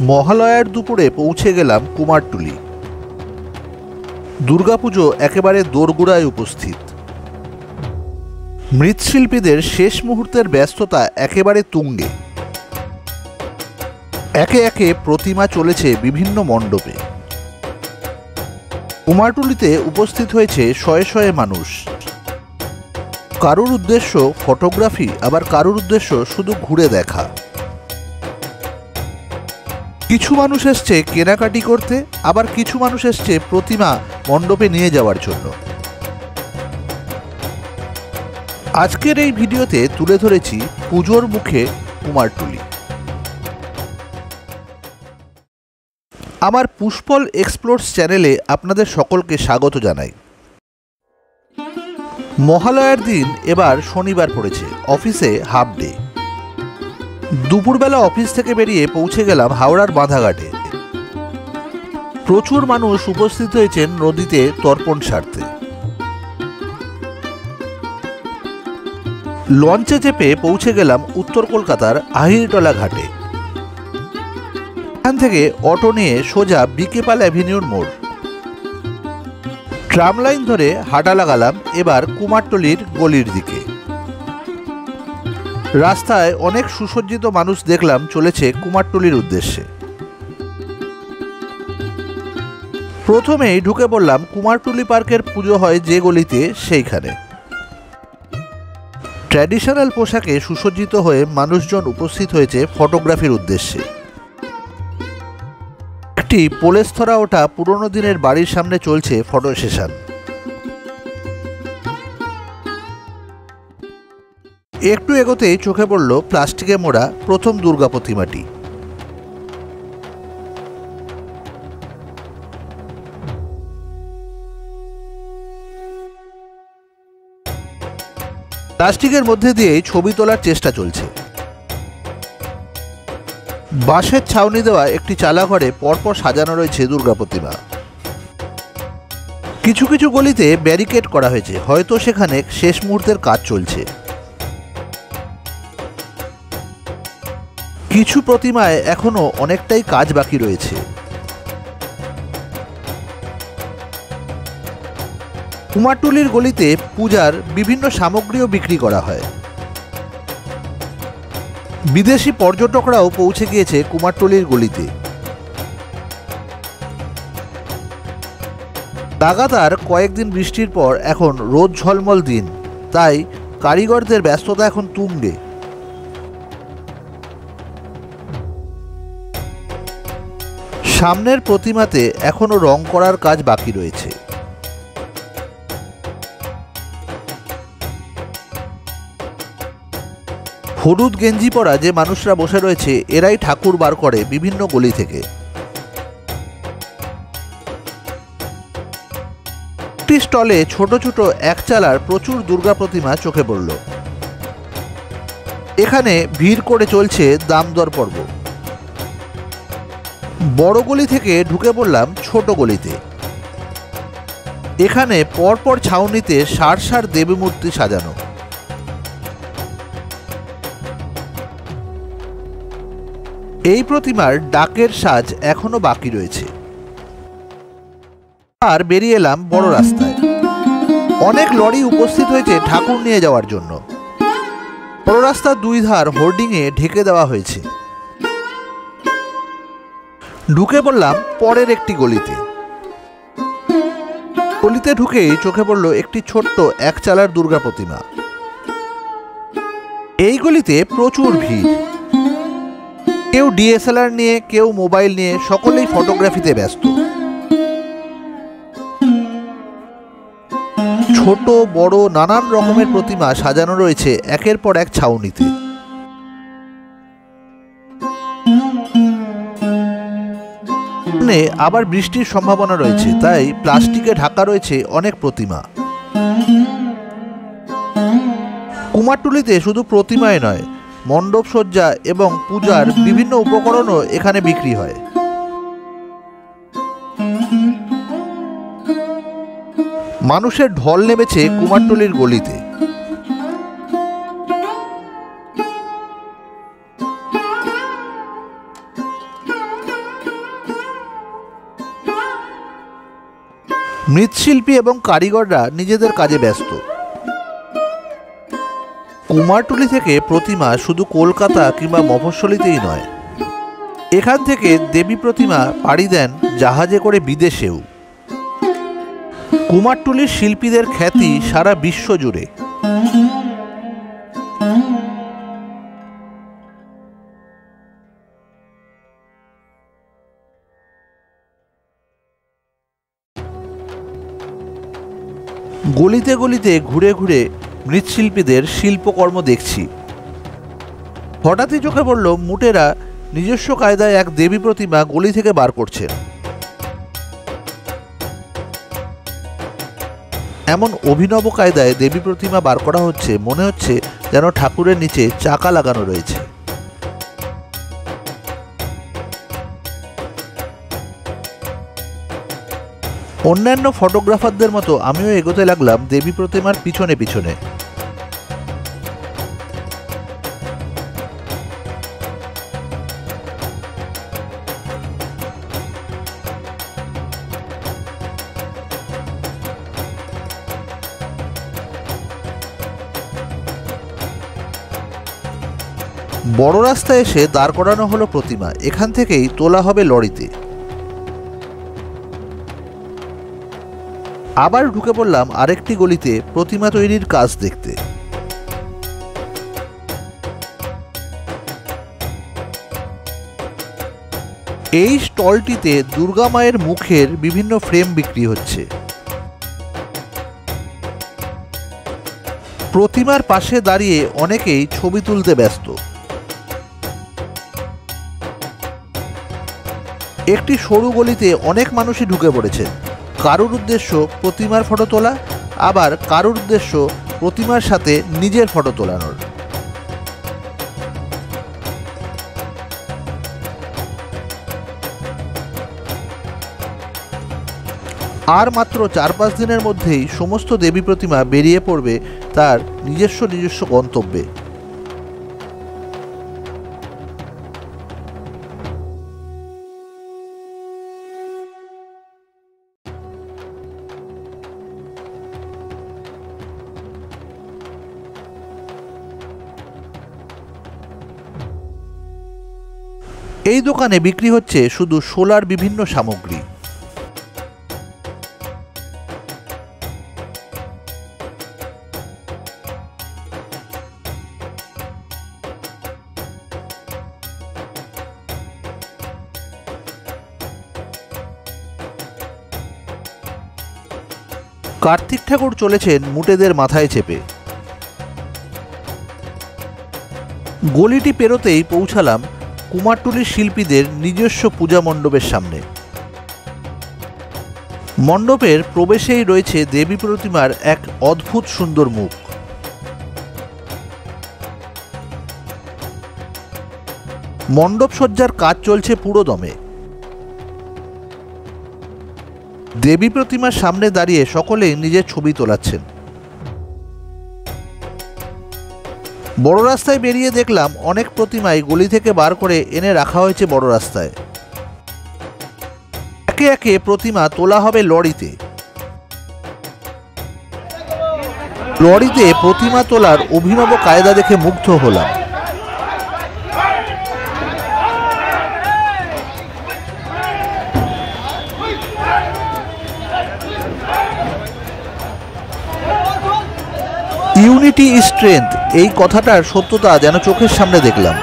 মহালয়ার দুপুরে পৌঁছে গেলাম কুমারটুলি। দুর্গাপুজো একেবারে দোরগোড়ায় উপস্থিত। মৃৎশিল্পীদের শেষ মুহূর্তের ব্যস্ততা একেবারে তুঙ্গে। একে একে প্রতিমা চলেছে বিভিন্ন মণ্ডপে। কুমারটুলিতে উপস্থিত হয়েছে শয়ে শয়ে মানুষ। কারুর উদ্দেশ্য ফটোগ্রাফি, আবার কারুর উদ্দেশ্য শুধু ঘুরে দেখা। কিছু মানুষ এসছে কেনাকাটি করতে, আবার কিছু মানুষ এসছে প্রতিমা মণ্ডপে নিয়ে যাওয়ার জন্য। আজকের এই ভিডিওতে তুলে ধরেছি পুজোর মুখে কুমারটুলি আমার পুষ্পল এক্সপ্লোরস চ্যানেলে আপনাদের সকলকে স্বাগত জানাই। মহালয়ার দিন এবার শনিবার পড়েছে, অফিসে হাফ ডে। দুপুরবেলা অফিস থেকে বেরিয়ে পৌঁছে গেলাম হাওড়ার বাঁধাঘাটে। প্রচুর মানুষ উপস্থিত হয়েছেন নদীতে তর্পণ সারতে। লঞ্চে চেপে পৌঁছে গেলাম উত্তর কলকাতার আহিরটলা ঘাটে। এখান থেকে অটো নিয়ে সোজা বিকেপাল অ্যাভিনিউর মোড়। ট্রাম লাইন ধরে হাঁটা লাগালাম, এবার কুমারটলির গলির দিকে। রাস্তায় অনেক সুসজ্জিত মানুষ দেখলাম চলেছে কুমারটুলির উদ্দেশ্যে। প্রথমেই ঢুকে পড়লাম কুমারটুলি পার্কের পুজো হয় যে গলিতে, সেইখানে। ট্র্যাডিশনাল পোশাকে সুসজ্জিত হয়ে মানুষজন উপস্থিত হয়েছে ফটোগ্রাফির উদ্দেশ্যে। একটি পোলেস্থরা ওঠা পুরনো দিনের বাড়ির সামনে চলছে ফটো সেশন। একটু এগোতেই চোখে পড়ল প্লাস্টিকে মোড়া প্রথম দুর্গা প্রতিমাটি। প্লাস্টিকের মধ্যে দিয়েই ছবি তোলার চেষ্টা চলছে। বাঁশের ছাউনি দেওয়া একটি চালাঘরে পরপর সাজানো রয়েছে দুর্গা প্রতিমা। কিছু কিছু গলিতে ব্যারিকেড করা হয়েছে, হয়তো সেখানে শেষ মুহূর্তের কাজ চলছে। কিছু প্রতিমায় এখনও অনেকটাই কাজ বাকি রয়েছে। কুমারটুলির গলিতে পূজার বিভিন্ন সামগ্রীও বিক্রি করা হয়। বিদেশি পর্যটকরাও পৌঁছে গিয়েছে কুমারটুলির গলিতে। লাগাতার কয়েকদিন বৃষ্টির পর এখন রোদ ঝলমল দিন, তাই কারিগরদের ব্যস্ততা এখন তুঙ্গে। সামনের প্রতিমাতে এখনও রং করার কাজ বাকি রয়েছে। হলুদ গেঞ্জি পরা যে মানুষরা বসে রয়েছে, এরাই ঠাকুর বার করে বিভিন্ন গলি থেকে। একটি স্টলে ছোট ছোট একচালার প্রচুর দুর্গা প্রতিমা চোখে পড়ল। এখানে ভিড় করে চলছে দাম দর পর্ব। বড় গলি থেকে ঢুকে পড়লাম ছোট গলিতে। এখানে পরপর ছাউনিতে সার সার দেবী মূর্তি সাজানো। এই প্রতিমার ডাকের সাজ এখনও বাকি রয়েছে। আর বেরিয়ে এলাম বড় রাস্তায়। অনেক লরি উপস্থিত হয়েছে ঠাকুর নিয়ে যাওয়ার জন্য। বড় রাস্তার দুই ধার হোর্ডিংয়ে ঢেকে দেওয়া হয়েছে। ঢুকে পড়লাম পরের একটি গলিতে। গলিতে ঢুকেই চোখে পড়ল একটি ছোট্ট এক চালার দুর্গা প্রতিমা। এই গলিতে প্রচুর ভিড়। কেউ ডিএসএলআর নিয়ে, কেউ মোবাইল নিয়ে, সকলেই ফটোগ্রাফিতে ব্যস্ত। ছোট, বড়, নানান রকমের প্রতিমা সাজানো রয়েছে একের পর এক ছাউনিতে। সামনে আবার বৃষ্টির সম্ভাবনা রয়েছে, তাই প্লাস্টিকে ঢাকা রয়েছে অনেক প্রতিমা। কুমারটুলিতে শুধু প্রতিমায় নয় মণ্ডপ সজ্জা এবং পূজার বিভিন্ন উপকরণও এখানে বিক্রি হয়। মানুষের ঢল নেমেছে কুমারটুলির গলিতে। মৃৎশিল্পী এবং কারিগররা নিজেদের কাজে ব্যস্ত। কুমারটুলি থেকে প্রতিমা শুধু কলকাতা কিংবা মফস্বলিতেই নয়। এখান থেকে দেবী প্রতিমা পাড়ি দেন জাহাজে করে বিদেশেও। কুমারটুলির শিল্পীদের খ্যাতি সারা বিশ্ব জুড়ে গলিতে গলিতে ঘুরে ঘুরে মৃৎশিল্পীদের শিল্পকর্ম দেখছি। হঠাৎই চোখে পড়ল মুটেরা নিজস্ব কায়দায় এক দেবী প্রতিমা গলি থেকে বার করছে। এমন অভিনব কায়দায় দেবী প্রতিমা বার করা হচ্ছে, মনে হচ্ছে যেন ঠাকুরের নিচে চাকা লাগানো রয়েছে। অন্যান্য ফটোগ্রাফারদের মতো আমিও এগোতে লাগলাম দেবী প্রতিমার পিছনে পিছনে। বড় রাস্তায় এসে দাঁড় করানো হলো প্রতিমা। এখান থেকেই তোলা হবে লরিতে। আবার ঢুকে পড়লাম আরেকটি গলিতে প্রতিমা তৈরির কাজ দেখতে। এই স্টলটিতে দুর্গা মায়ের মুখের বিভিন্ন ফ্রেম বিক্রি হচ্ছে। প্রতিমার পাশে দাঁড়িয়ে অনেকেই ছবি তুলতে ব্যস্ত। একটি সরু গলিতে অনেক মানুষই ঢুকে পড়েছেন। কারুর উদ্দেশ্য প্রতিমার ফটো তোলা, আবার কারুর উদ্দেশ্য প্রতিমার সাথে নিজের ফটো তোলানোর। আর মাত্র চার পাঁচ দিনের মধ্যেই সমস্ত দেবী প্রতিমা বেরিয়ে পড়বে তার নিজস্ব নিজস্ব গন্তব্যে। এই দোকানে বিক্রি হচ্ছে শুধু সোলার বিভিন্ন সামগ্রী। কার্তিক ঠাকুর চলেছেন মুটেদের মাথায় চেপে। গলিটি পেরোতেই পৌঁছালাম কুমারটুলির শিল্পীদের নিজস্ব পূজা মণ্ডপের সামনে। মণ্ডপের প্রবেশেই রয়েছে দেবী প্রতিমার এক অদ্ভুত সুন্দর মুখ। মণ্ডপ সজ্জার কাজ চলছে পুরো দমে দেবী প্রতিমার সামনে দাঁড়িয়ে সকলেই নিজের ছবি তোলাচ্ছেন। বড় রাস্তায় বেরিয়ে দেখলাম অনেক প্রতিমাই গলি থেকে বার করে এনে রাখা হয়েছে বড় রাস্তায়। একে একে প্রতিমা তোলা হবে লরিতে। লরিতে প্রতিমা তোলার অভিনব কায়দা দেখে মুগ্ধ হলাম। ইউনিটি স্ট্রেংথ এই কথাটার সত্যতা যেন চোখের সামনে দেখলাম।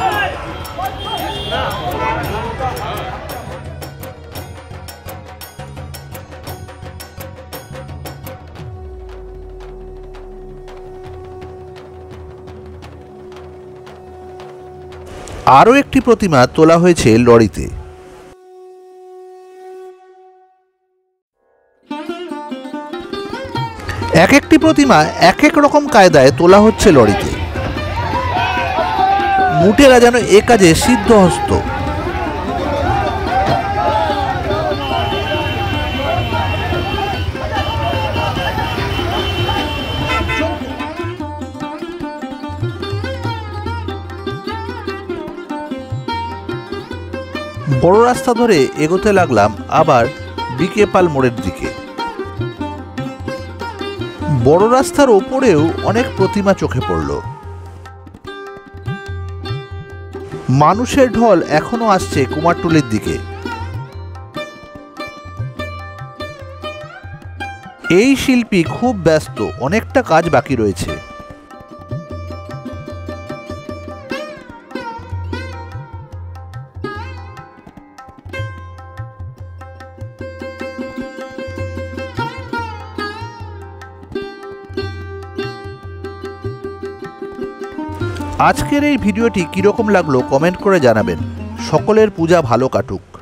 আরও একটি প্রতিমা তোলা হয়েছে লরিতে। এক একটি প্রতিমা এক এক রকম কায়দায় তোলা হচ্ছে লরিতে। মুটেরা যেন এ কাজে সিদ্ধহস্ত। বড় রাস্তা ধরে এগোতে লাগলাম আবার বিকে পাল মোড়ের দিকে। বড় রাস্তার ওপরেও অনেক প্রতিমা চোখে পড়ল। মানুষের ঢল এখনও আসছে কুমারটুলির দিকে। এই শিল্পী খুব ব্যস্ত অনেকটা কাজ বাকি রয়েছে। আজকের এই ভিডিওটি কীরকম লাগল কমেন্ট করে জানাবেন। সকলের পূজা ভালো কাটুক।